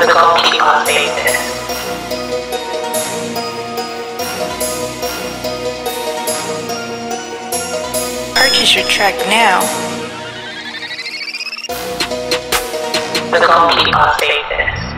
The goalkeeper faces. Purchase your track now. The goalkeeper faces.